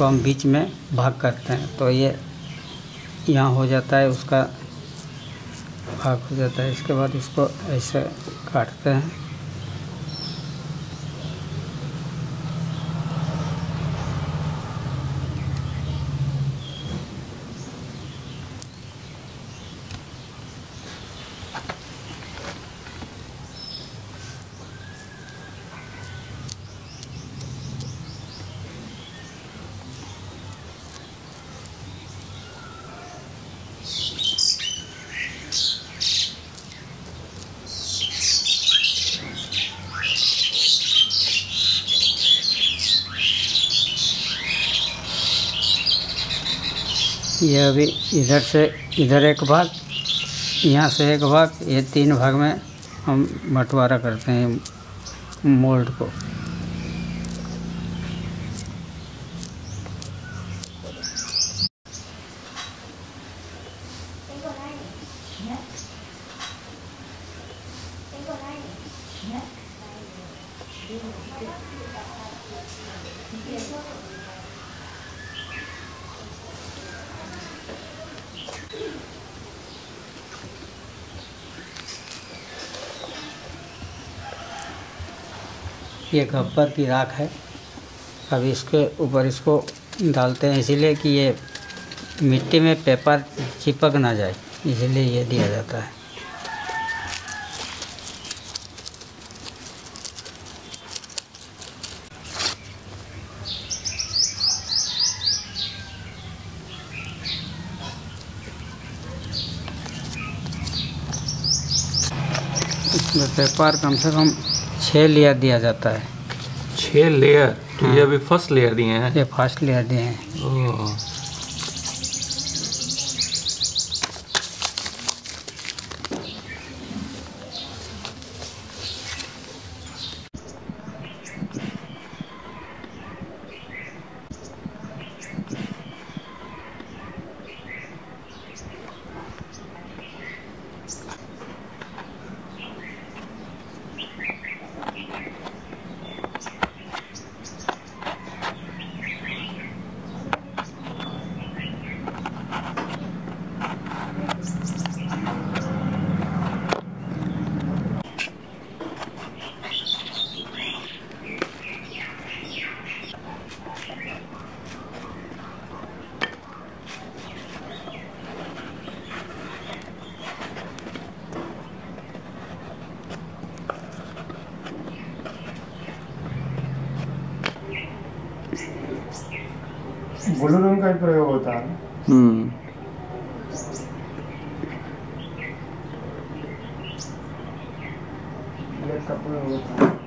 इसको हम बीच में भाग करते हैं। तो ये यहाँ हो जाता है, उसका भाग हो जाता है। इसके बाद इसको ऐसे काटते हैं। ये अभी इधर से, इधर एक भाग, यहाँ से एक भाग, ये तीन भाग में हम बंटवारा करते हैं मोल्ड को। ये गब्बर की राख है। अब इसके ऊपर इसको डालते हैं, इसीलिए कि ये मिट्टी में पेपर चिपक ना जाए, इसीलिए ये दिया जाता है। पेपर कम से कम छः लेयर दिया जाता है। छः लेयर तो ये अभी फ़र्स्ट लेयर दिए हैं? ये फ़र्स्ट लेयर दिए हैं। ब्लू रंग का ही प्रयोग होता है। हम्म। का प्रयोग होता है।